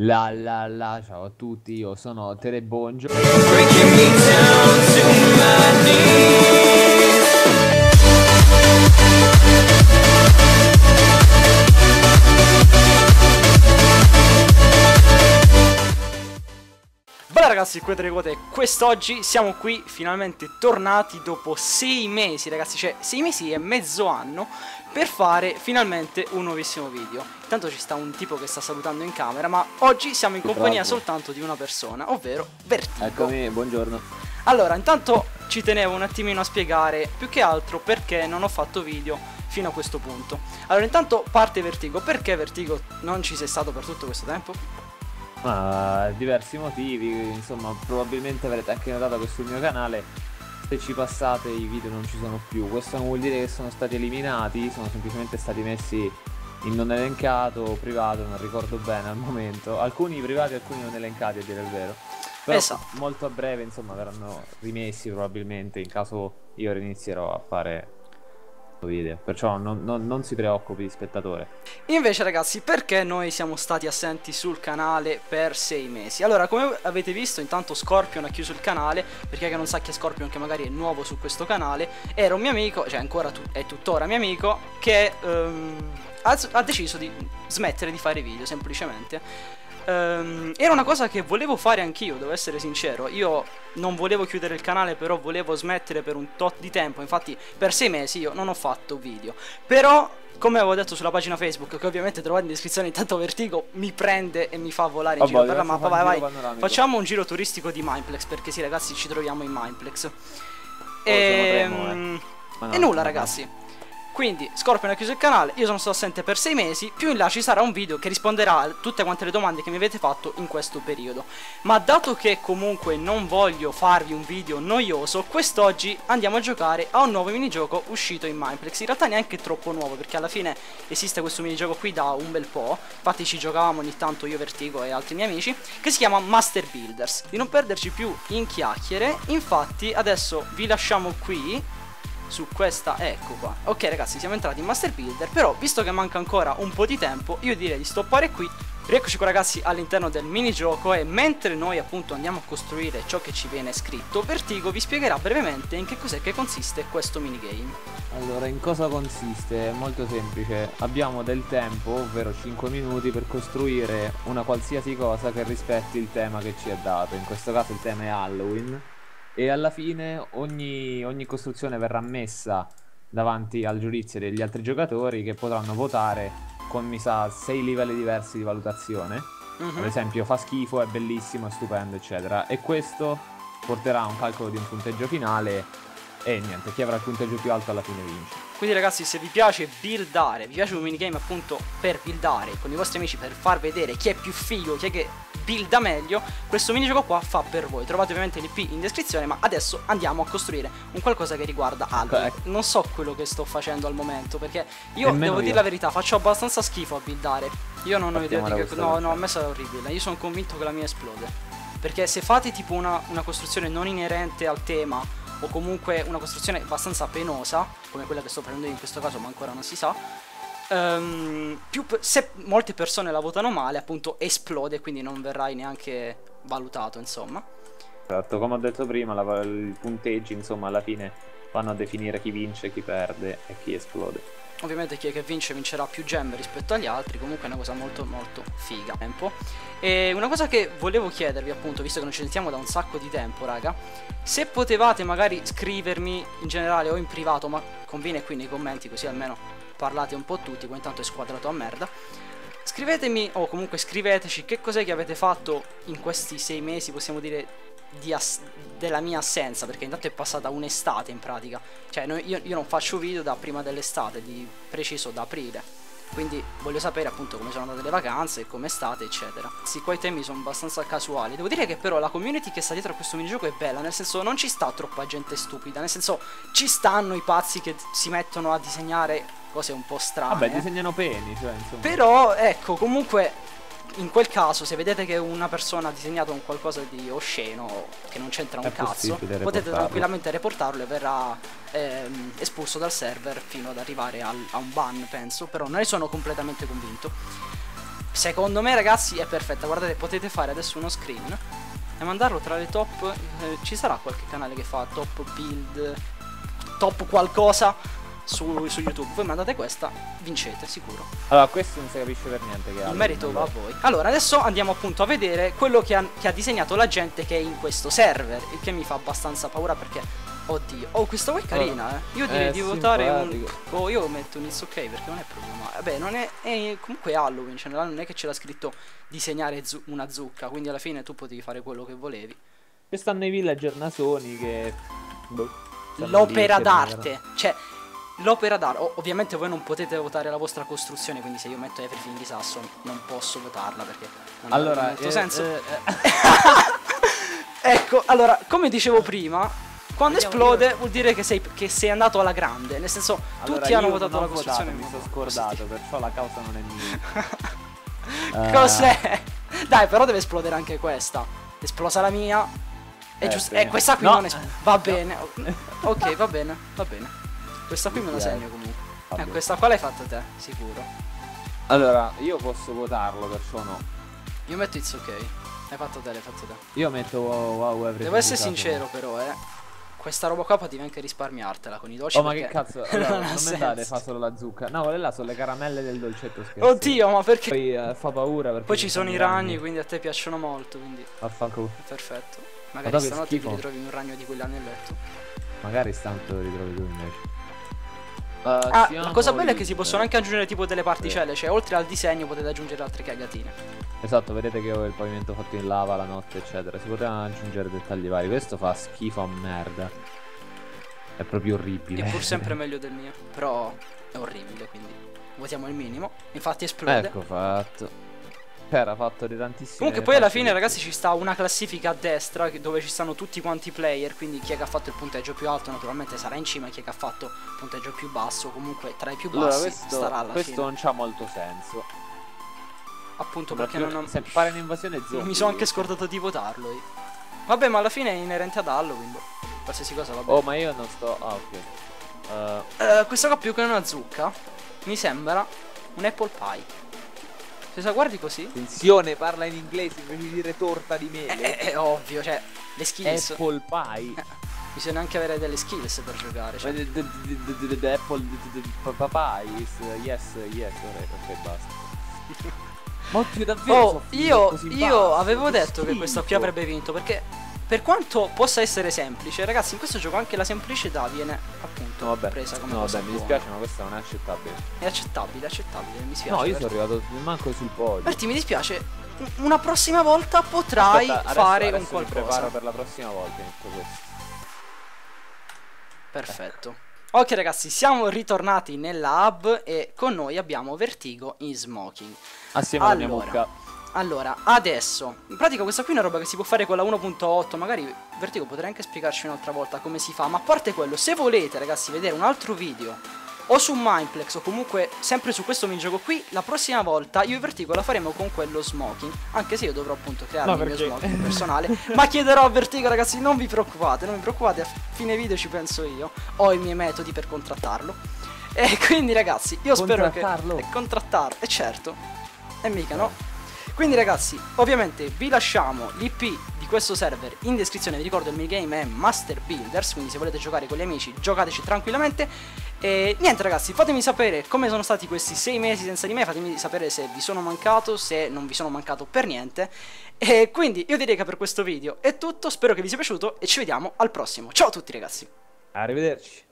La la la, ciao a tutti, io sono Terebongio. Bella ragazzi, qui Tregote, quest'oggi siamo qui finalmente tornati dopo sei mesi ragazzi, cioè sei mesi e mezzo anno per fare finalmente un nuovissimo video. Intanto ci sta un tipo che sta salutando in camera, ma oggi siamo in compagnia soltanto di una persona, ovvero Vertigo. Eccomi, buongiorno. Allora, intanto ci tenevo un attimino a spiegare più che altro perché non ho fatto video fino a questo punto. Allora, intanto parte Vertigo, perché Vertigo non ci sei stato per tutto questo tempo? Ma diversi motivi, insomma, probabilmente avrete anche notato che sul mio canale se ci passate i video non ci sono più. Questo non vuol dire che sono stati eliminati, sono semplicemente stati messi in non elencato o privato, non ricordo bene al momento. Alcuni privati, alcuni non elencati a dire il vero. Però Esatto. molto a breve, insomma, verranno rimessi probabilmente in caso io inizierò a fare video. Perciò non, non- non si preoccupi, spettatore. Invece ragazzi, perché noi siamo stati assenti sul canale per sei mesi? Allora, come avete visto, intanto Scorpion ha chiuso il canale, perché che non sa che Scorpion, che magari è nuovo su questo canale, era un mio amico, cioè ancora tu- è tuttora mio amico, che ehm, ha, ha deciso di smettere di fare video, semplicemente. Ehm, era una cosa che volevo fare anch'io, devo essere sincero. Io non volevo chiudere il canale, però volevo smettere per un tot di tempo. Infatti, per sei mesi io non ho fatto video. Però, come avevo detto sulla pagina Facebook, che ovviamente trovate in descrizione, intanto Vertigo mi prende e mi fa volare in Oh, giro boh, per la mappa. Vai, vai. panoramico. Facciamo un giro turistico di Mindplex, perché sì, ragazzi, ci troviamo in lo Ehm, potremo, eh. Ma no, e nulla, no, ragazzi. Quindi Scorpion ha chiuso il canale, io sono stato assente per sei mesi, più in là ci sarà un video che risponderà a tutte quante le domande che mi avete fatto in questo periodo. Ma dato che comunque non voglio farvi un video noioso, quest'oggi andiamo a giocare a un nuovo minigioco uscito in Mindplex. In realtà neanche troppo nuovo, perché alla fine esiste questo minigioco qui da un bel po'. Infatti ci giocavamo ogni tanto io, Vertigo e altri miei amici, che si chiama Master Builders. Di non perderci più in chiacchiere, infatti adesso vi lasciamo qui su questa ecco qua ok ragazzi siamo entrati in master builder però visto che manca ancora un po' di tempo io direi di stoppare qui rieccoci qua ragazzi all'interno del minigioco e mentre noi appunto andiamo a costruire ciò che ci viene scritto Vertigo vi spiegherà brevemente in che cos'è che consiste questo minigame Allora, in cosa consiste? È molto semplice. Abbiamo del tempo, ovvero 5 minuti, per costruire una qualsiasi cosa che rispetti il tema che ci è dato. In questo caso il tema è Halloween. E alla fine ogni, ogni costruzione verrà messa davanti al giudizio degli altri giocatori che potranno votare con, mi sa, 6 livelli diversi di valutazione. Mhm. Ad esempio, fa schifo, è bellissimo, è stupendo, eccetera. E questo porterà a un calcolo di un punteggio finale. E niente, chi avrà il punteggio più alto alla fine vince. Quindi ragazzi se vi piace buildare, vi piace un minigame appunto per buildare con i vostri amici per far vedere chi è più figo, chi è che builda meglio, questo minigioco qua fa per voi. Trovate ovviamente l'IP in descrizione, ma adesso andiamo a costruire un qualcosa che riguarda. Ecco. Non so quello che sto facendo al momento, perché io Nemmeno devo dire io. la verità, faccio abbastanza schifo a buildare. Io non ho idea di che No, no, a me sarà orribile. Io sono convinto che la mia esplode. Perché se fate tipo una, una costruzione non inerente al tema o comunque una costruzione abbastanza penosa, come quella che sto prendendo in questo caso, ma ancora non si sa, più pe- se molte persone la votano male, appunto esplode, quindi non verrai neanche valutato, insomma. Esatto, come ho detto prima, la- i punteggi, insomma, alla fine vanno a definire chi vince, chi perde e chi esplode. Ovviamente chi è che vince vincerà più gemme rispetto agli altri, comunque è una cosa molto molto figa. Tempo. E una cosa che volevo chiedervi appunto, visto che non ci sentiamo da un sacco di tempo, raga, se potevate magari scrivermi in generale o in privato, ma conviene qui nei commenti così almeno parlate un po' tutti, poi intanto è squadrato a merda. Scrivetemi o comunque scriveteci che cos'è che avete fatto in questi sei mesi, possiamo dire, della mia assenza, perché intanto è passata un'estate in pratica. Cioè noi- io, io non faccio video da prima dell'estate, di preciso da aprile. Quindi voglio sapere appunto come sono andate le vacanze, come è state, eccetera. Sì, qua i temi sono abbastanza casuali. Devo dire che però la community che sta dietro a questo minigioco è bella, nel senso non ci sta troppa gente stupida, nel senso ci stanno i pazzi che si mettono a disegnare cose un po' strane. Vabbè, disegnano peni, cioè, insomma. Però ecco, comunque in quel caso se vedete che una persona ha disegnato un qualcosa di osceno che non c'entra un cazzo, potete tranquillamente reportarlo e verrà ehm, espulso dal server fino ad arrivare al- a un ban, penso, però non ne sono completamente convinto. secondo me ragazzi è perfetta. Guardate, potete fare adesso uno screen e mandarlo tra le top. Eh, ci sarà qualche canale che fa top build, top qualcosa su, su YouTube. Voi mandate questa, vincete sicuro. Allora, questo non si capisce per niente che ha. Il merito va a voi. Allora, adesso andiamo appunto a vedere quello che ha, che ha disegnato la gente che è in questo server. Il che mi fa abbastanza paura perché Oddio, oh questa qua è carina, eh. Io direi Eh, di votare un... simpatico. Oh, io metto un it's ok perché non è proprio male. Vabbè, non è... è comunque Halloween, cioè non è che c'era scritto disegnare zu- una zucca, quindi alla fine tu potevi fare quello che volevi. Ci stanno i villager nasoni che. boh, L'opera d'arte, cioè... L'opera d'arte, ovviamente voi non potete votare la vostra costruzione, quindi se io metto Everything di Sasso non posso votarla perché non Allora, ha molto eh, senso. eh, eh, Ecco, allora, come dicevo prima, quando Vediamo, esplode vuol dire che sei, che sei andato alla grande. Nel senso, allora, tutti hanno io votato la costruzione. votato, mi sono no, scordato, perciò la causa non è mia. Eh, Cos'è? Dai, però deve esplodere anche questa. Esplosa la mia. E Eh, giusto. sì. Eh, questa qui No. non espl- Va bene. Ok, va bene, va bene. Questa qui me la segno comunque. Eh, questa qua l'hai fatta te, sicuro. Allora, io posso votarlo, perciò no. Io metto it's ok. L'hai fatto te, l'hai fatto te. Io metto wow, wow everything Devo essere sincero, però, eh. Questa roba qua potevi anche risparmiartela con i dolci. Oh, ma che cazzo? Allora, non non mi date, fa solo la zucca. No, quelle là sono le caramelle del dolcetto scherzo. Oddio, ma perché? Poi eh, fa paura perché Poi ci sono i ragni, quindi a te piacciono molto, quindi Vaffanculo. perfetto. Magari che stanotte ti ritrovi un ragno di quelli là nel letto. Magari stanto lo ritrovi tu invece. Ah, la cosa bella è che si possono anche aggiungere tipo delle particelle, cioè oltre al disegno potete aggiungere altre cagatine. Esatto, vedete che ho il pavimento fatto in lava la notte, eccetera. Si potevano aggiungere dettagli vari. Questo fa schifo a merda. È proprio orribile. È pur sempre meglio del mio, però è orribile, quindi votiamo il minimo. Infatti esplode. Ecco fatto. Era fatto di tantissime Comunque poi alla fine ragazzi ci sta una classifica a destra dove ci stanno tutti quanti i player, quindi chi è che ha fatto il punteggio più alto naturalmente sarà in cima, chi è che ha fatto il punteggio più basso comunque tra i più Allora, bassi questo, starà alla questo fine. non c'ha molto senso. Appunto perché Perché non ho... se fare un'invasione zombie. Mi sono anche scordato di votarlo io. Vabbè ma alla fine è inerente ad Halloween, boh. qualsiasi cosa va bene. Oh, ma io non sto. Ah, ok. Eh, Eh, questa qua più che una zucca mi sembra un apple pie. La guardi così, attenzione, parla in inglese invece di dire torta di mele. è- è ovvio, cioè le skills. Apple pie. Bisogna anche avere delle skills per giocare. Cioè. Apple uh, yes, yes, ok, basta. Ma oddio, davvero? Oh, io, io avevo detto che questa qui avrebbe vinto perché per quanto possa essere semplice, ragazzi, in questo gioco anche la semplicità viene appunto No, vabbè, presa come no, vabbè, mi buona. dispiace, ma questa non è accettabile. È accettabile, accettabile, mi spiace. No, io sono arrivato manco sul podio. Berti, mi dispiace. Una prossima volta potrai Aspetta, adesso- fare adesso un mi qualcosa. preparo per la prossima volta. Perfetto. Ok ragazzi, siamo ritornati nella hub e con noi abbiamo Vertigo in smoking. Assieme alla mia Allora. mucca. Allora, adesso, in pratica questa qui è una roba che si può fare con la 1.8, magari Vertigo potrei anche spiegarci un'altra volta come si fa, ma a parte quello, se volete ragazzi vedere un altro video o su Mindplex o comunque sempre su questo minigioco qui, la prossima volta io e Vertigo la faremo con quello smoking, anche se io dovrò appunto creare No, il mio smoking personale, ma chiederò a Vertigo ragazzi, non vi preoccupate, non vi preoccupate, a fine video ci penso io, ho i miei metodi per contrattarlo. E quindi ragazzi, io spero che... Contrattarlo? E contrattarlo, e certo, e mica no. Quindi ragazzi, ovviamente vi lasciamo l'IP di questo server in descrizione, vi ricordo il minigame è Master Builders, quindi se volete giocare con gli amici giocateci tranquillamente. E niente ragazzi, fatemi sapere come sono stati questi sei mesi senza di me, fatemi sapere se vi sono mancato, se non vi sono mancato per niente. E quindi io direi che per questo video è tutto, spero che vi sia piaciuto e ci vediamo al prossimo. Ciao a tutti ragazzi! Arrivederci.